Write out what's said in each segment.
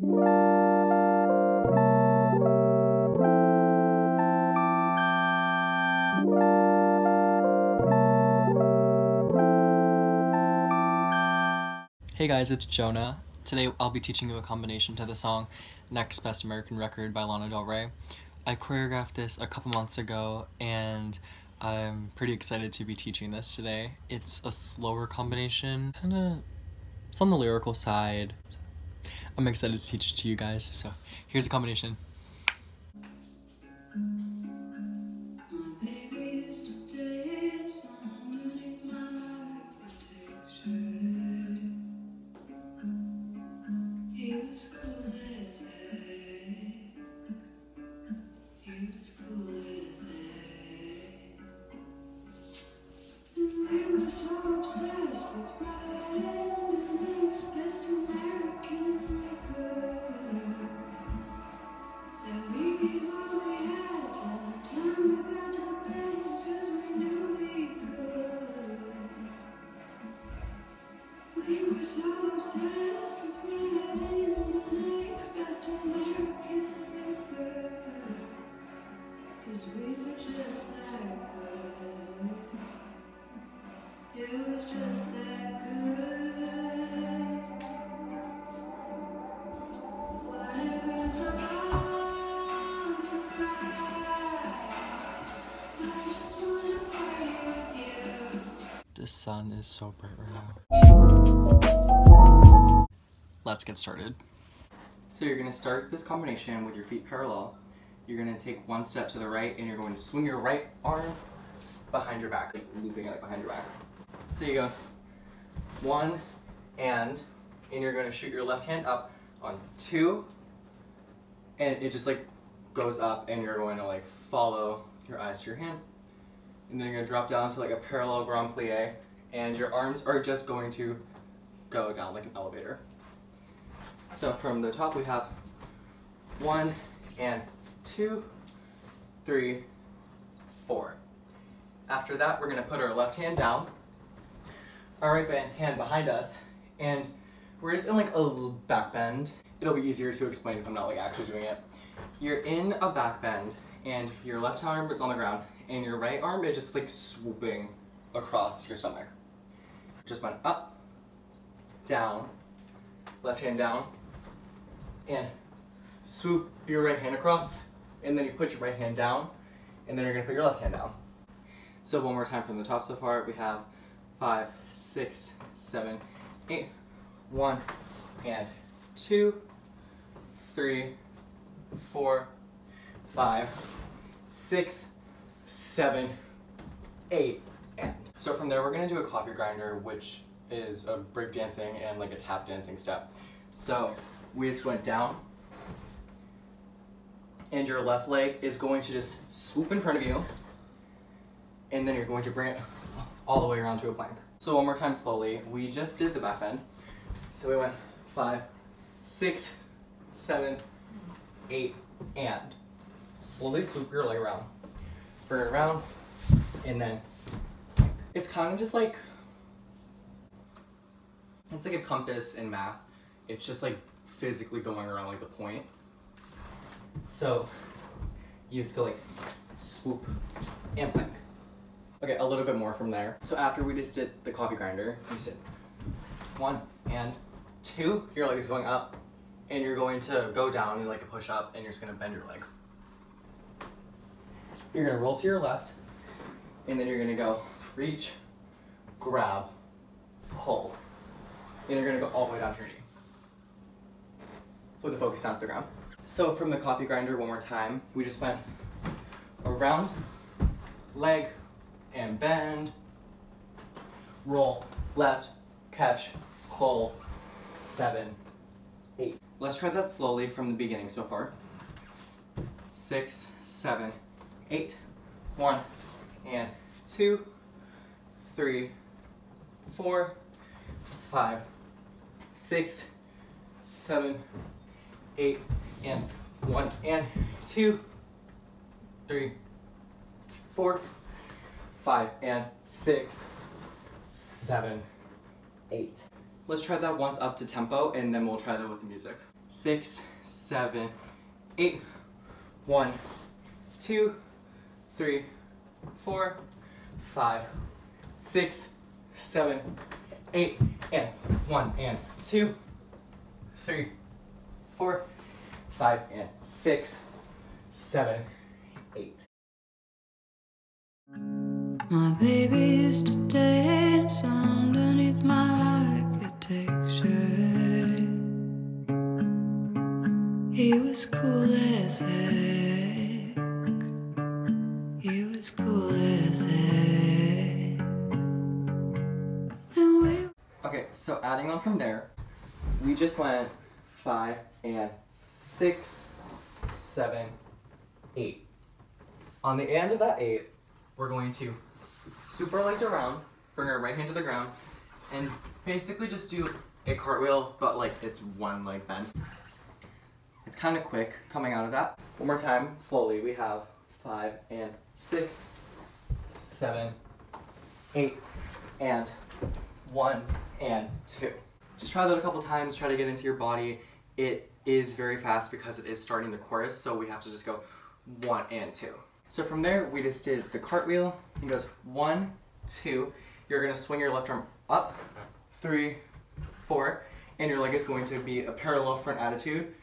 Hey guys, it's Jonah. Today I'll be teaching you a combination to the song Next Best American Record by Lana Del Rey. I choreographed this a couple months ago and I'm pretty excited to be teaching this today. It's a slower combination, kinda, it's on the lyrical side. I'm excited to teach it to you guys, so here's a combination. Is so bright right now. Let's get started. So you're gonna start this combination with your feet parallel. You're gonna take one step to the right and you're going to swing your right arm behind your back, like looping it behind your back. So you go one and, and you're gonna shoot your left hand up on two, and it just like goes up and you're going to like follow your eyes to your hand. And then you're gonna drop down to like a parallel grand plie and your arms are just going to go down like an elevator. So from the top we have one and two, three, four. After that, we're gonna put our left hand down, our right hand behind us, and we're just in like a back bend. It'll be easier to explain if I'm not like actually doing it. You're in a back bend, and your left arm is on the ground, and your right arm is just like swooping across your stomach. Just went up, down, left hand down, and swoop your right hand across, and then you put your right hand down, and then you're gonna put your left hand down. So one more time from the top so far, we have five, six, seven, eight, one, and two, three, four, five, six, seven, eight. So from there, we're gonna do a coffee grinder, which is a break dancing and like a tap dancing step. So we just went down, and your left leg is going to just swoop in front of you, and then you're going to bring it all the way around to a plank. So one more time slowly, we just did the back bend. So we went five, six, seven, eight, and slowly swoop your leg around. Bring it around, and then it's kind of just like, it's like a compass in math. It's just like physically going around like the point. So you just go like swoop and plank. Okay, a little bit more from there. So after we just did the coffee grinder, you did one and two, your leg is going up and you're going to go down and like a push up and you're just gonna bend your leg. You're gonna roll to your left and then you're gonna go reach, grab, pull. And you're gonna go all the way down to your knee. With the focus down the ground. So from the coffee grinder one more time, we just went around, leg, and bend, roll, left, catch, pull, seven, eight. Let's try that slowly from the beginning so far. Six, seven, eight, one, and two, three, four, five, six, seven, eight, and one, and two, three, four, five, and six, seven, eight. Let's try that once up to tempo, and then we'll try that with the music. six, seven, eight. One, two, three, four, five, six, seven, eight, and one, and two, three, four, five, and six, seven, eight. My baby used to dance underneath my architecture. He was cool as heck. So adding on from there, we just went five and six, seven, eight. On the end of that eight, we're going to super legs around, bring our right hand to the ground, and basically just do a cartwheel, but like it's one leg bend. It's kind of quick coming out of that. One more time, slowly. We have five and six, seven, eight, and one and two. Just try that a couple times, try to get into your body. It is very fast because it is starting the chorus, so we have to just go one and two. So from there, we just did the cartwheel. It goes one, two. You're gonna swing your left arm up, three, four, and your leg is going to be a parallel front attitude.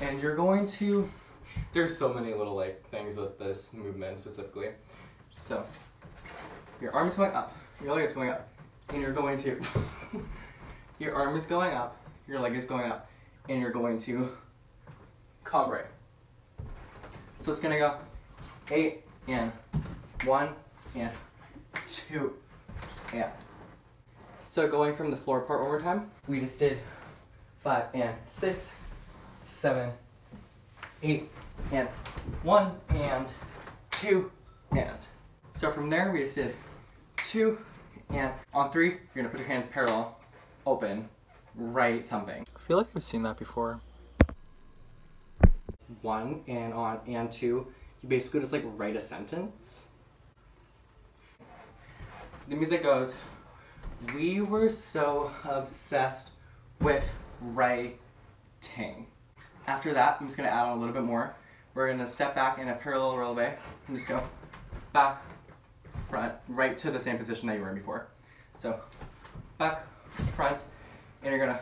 And you're going to, there's so many little like things with this movement specifically. So your arm is going up, your leg is going up, and you're going to, your arm is going up, your leg is going up, and you're going to cambre. So it's gonna go eight and one and two and. So going from the floor part one more time, we just did five and six, seven, eight and one and two and. So from there we just did two and on three, you're gonna put your hands parallel, open, write something. I feel like I've seen that before. One and on and two, you basically just like write a sentence. The music goes, we were so obsessed with writing. After that, I'm just gonna add on a little bit more. We're gonna step back in a parallel releve and just go back, front, right to the same position that you were in before. So back, front, and you're gonna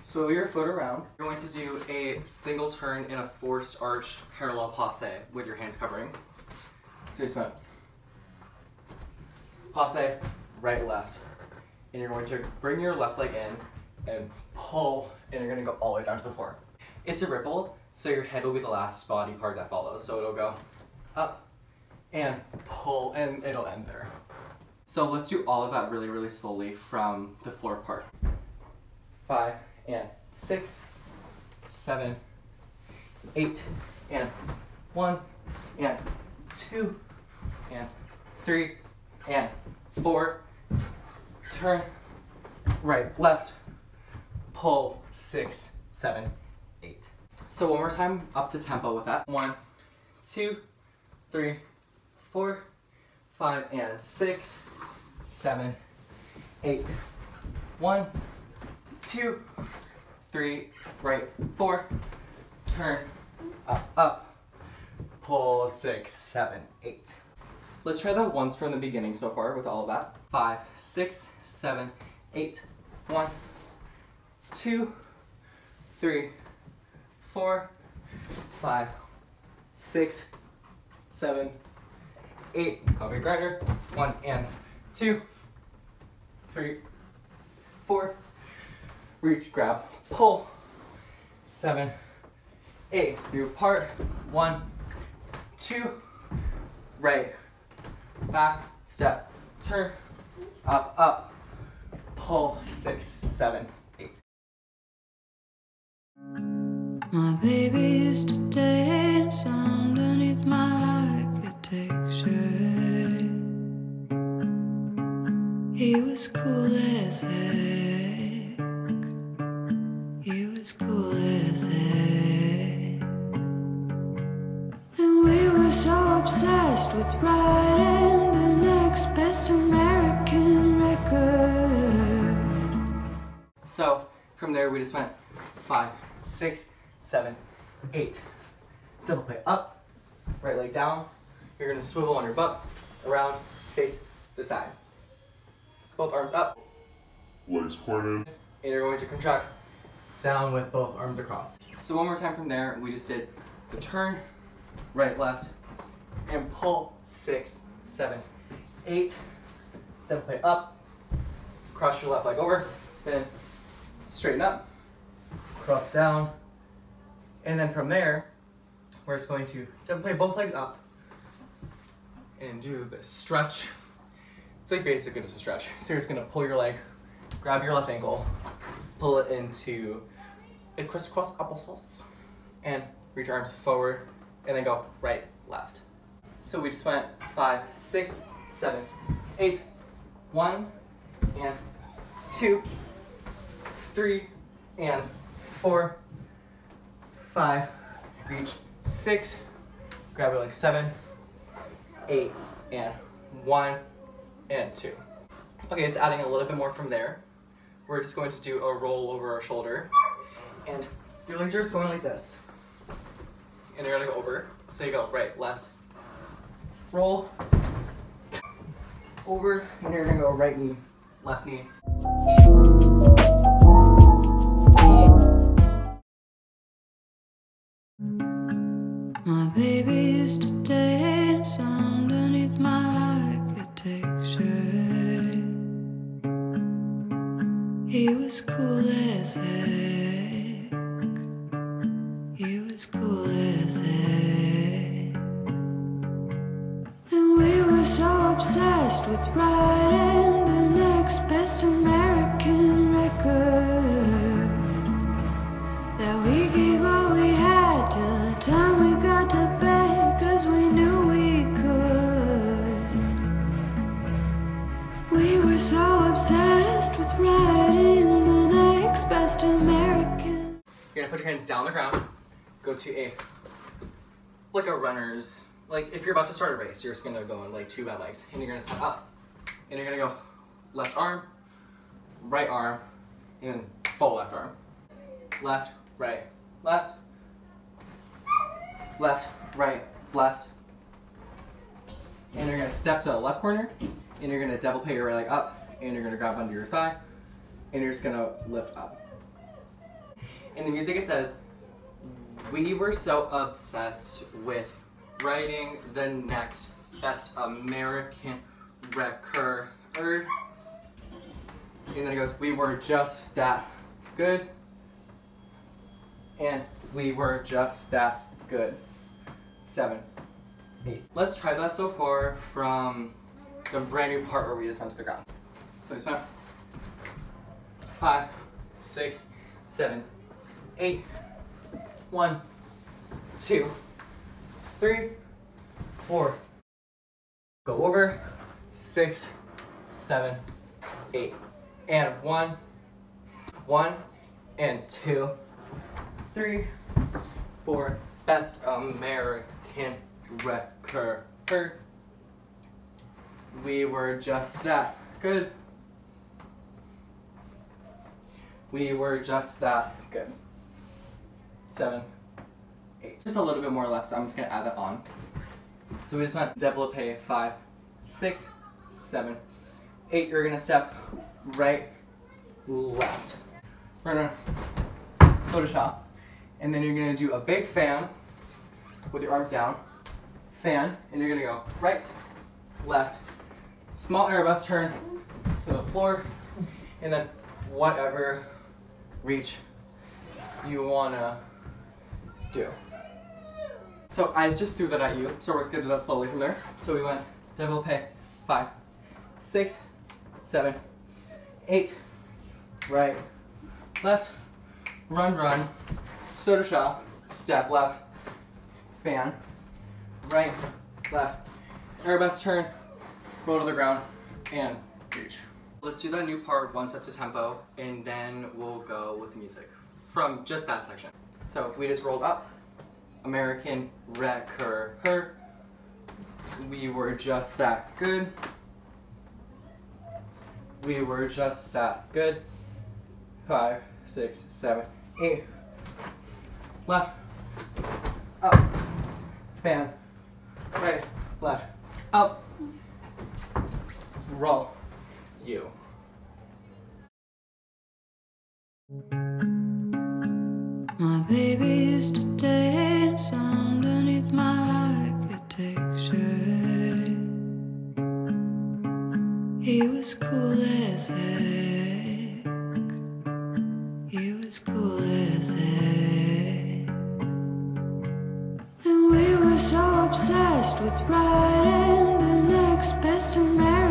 swivel your foot around. You're going to do a single turn in a forced arch parallel passe with your hands covering. So you went passe, right, left. And you're going to bring your left leg in and pull, and you're gonna go all the way down to the floor. It's a ripple, so your head will be the last body part that follows. So it'll go up and pull, and it'll end there. So let's do all of that really, really slowly from the floor part. Five and six, seven, eight, and one, and two, and three, and four. Turn, right, left, pull, six, seven, eight. So one more time, up to tempo with that. One, two, three, four, five, and six, seven, eight. One, two, three, right, four, turn, up, up, pull, six, seven, eight. Let's try that once from the beginning so far with all of that. Five, six, seven, eight, one, two, three, four, five, six, seven, eight. Coffee grinder. One and two, three, four. Reach, grab, pull. Seven, eight. New part. One, two, right, back, step, turn, up, up, pull. Six, seven, eight. My baby used to dance underneath my He was cool as heck. He was cool as heck. And we were so obsessed with writing the next best American record. So from there we just went five, six, seven, eight. Develope up, right leg down. You're gonna swivel on your butt, around, face the side. Both arms up, legs pointed, and you're going to contract down with both arms across. So one more time from there, we just did the turn, right, left, and pull, six, seven, eight, then play up, cross your left leg over, spin, straighten up, cross down, and then from there, we're just going to then play both legs up, and do the stretch. It's like basically just a stretch. So you're just gonna pull your leg, grab your left ankle, pull it into a crisscross applesauce, and reach your arms forward, and then go right, left. So we just went five, six, seven, eight, one, and two, three, and four, five, reach six, grab your leg seven, eight, and one, and two. Okay, so adding a little bit more from there, we're just going to do a roll over our shoulder, and your legs are just going like this. And you're gonna go over, so you go right, left, roll, over, and you're gonna go right knee, left knee. Cool down the ground, go to a, like a runner's, like if you're about to start a race, you're just gonna go in like two bad legs, and you're gonna step up, and you're gonna go left arm, right arm, and then full left arm. Left, right, left, left, right, left. And you're gonna step to the left corner, and you're gonna develope your right leg up, and you're gonna grab under your thigh, and you're just gonna lift up. In the music it says, we were so obsessed with writing the next best American record. And then it goes, we were just that good. And we were just that good. Seven, eight. Let's try that so far from the brand new part where we just went to the ground. So we spent five, six, seven, eight, one, two, three, four. Go over, six, seven, eight, and one, one, and two, three, four. Best American record. We were just that good. We were just that good. Seven, eight. Just a little bit more left, so I'm just gonna add that on. So we just went develope five, six, seven, eight. You're gonna step right, left. We're gonna soda shop. And then you're gonna do a big fan with your arms down. Fan, and you're gonna go right, left, small airbus turn to the floor, and then whatever reach you wanna do. So I just threw that at you, so we're just gonna do that slowly from there. So we went develope five, six, seven, eight, right, left, run, run, soda shop, step left, fan, right, left, airbus turn, roll to the ground, and reach. Let's do that new part one step to tempo, and then we'll go with the music from just that section. So we just rolled up, American record, her. We were just that good. We were just that good. Five, six, seven, eight. left, up, fan, right, left, up, roll, you. And we were so obsessed with writing the next best American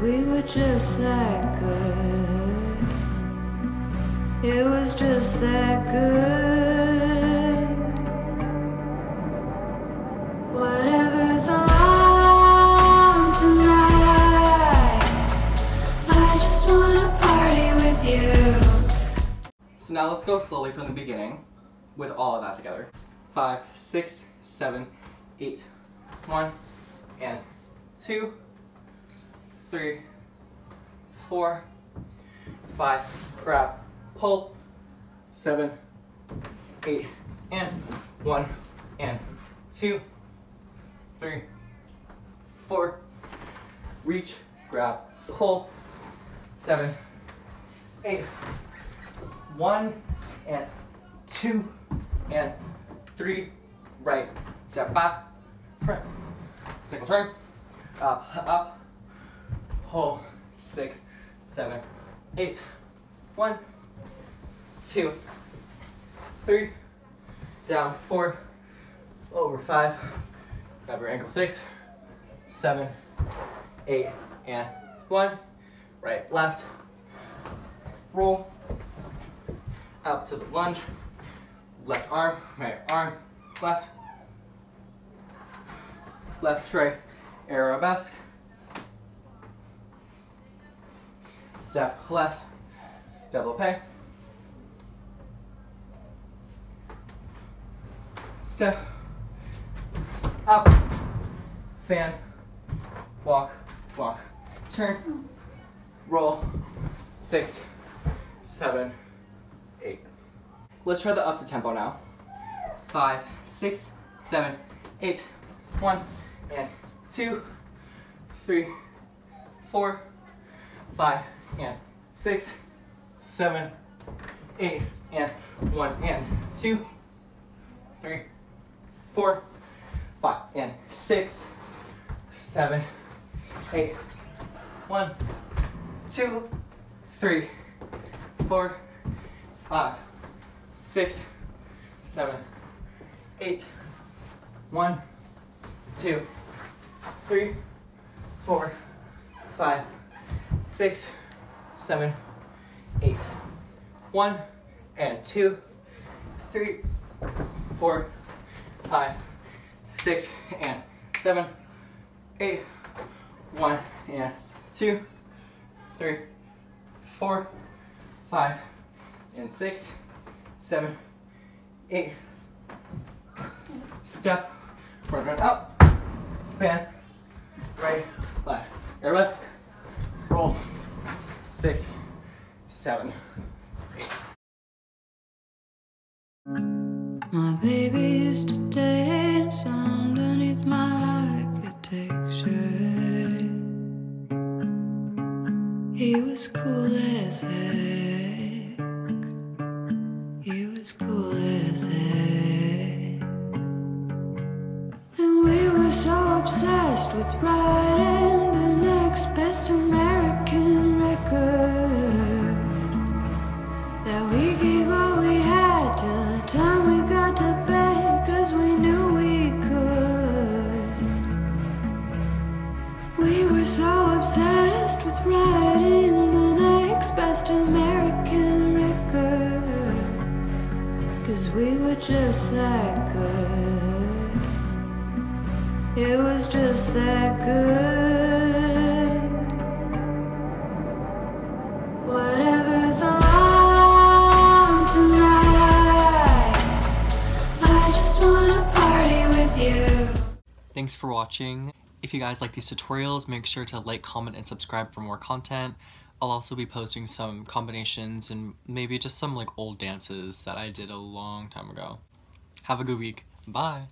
we were just that good. It was just that good. Whatever's on tonight, I just wanna party with you. So now let's go slowly from the beginning with all of that together. Five, six, seven, eight, one, and two, three, four, five, grab, pull, seven, eight, and one, and two, three, four, reach, grab, pull, seven, eight, one and two and three, right, step back, front, single turn, up, up, pull, six, seven, eight, one, two, three, down, four, over five, grab your ankle, six, seven, eight, and one, right, left, roll, up to the lunge, left arm, right arm, left, left, right, arabesque, step left, double peg, step, up, fan, walk, walk, turn, roll, six, seven, eight. Let's try the up to tempo now. Five, six, seven, eight, one, and two, three, four, five, and six, seven, eight, and one, and two, three, four, five, and six, seven, eight, one, two, three, four, five, six, seven, eight, one, two, three, four, five, six, seven, eight, one, and two, three, four, five, six, and seven, eight, one, and two, three, four, five, and six, seven, eight. Step, front and up, fan, right, left. Arabesque, roll, six, seven, eight. My baby used to dance underneath my architecture. He was cool as heck. He was cool as heck. And we were so obsessed with writing the next best American just that good. It was just that good. Whatever's on tonight, I just wanna party with you. Thanks for watching. If you guys like these tutorials, make sure to like, comment, and subscribe for more content. I'll also be posting some combinations and maybe just some like old dances that I did a long time ago. Have a good week. Bye!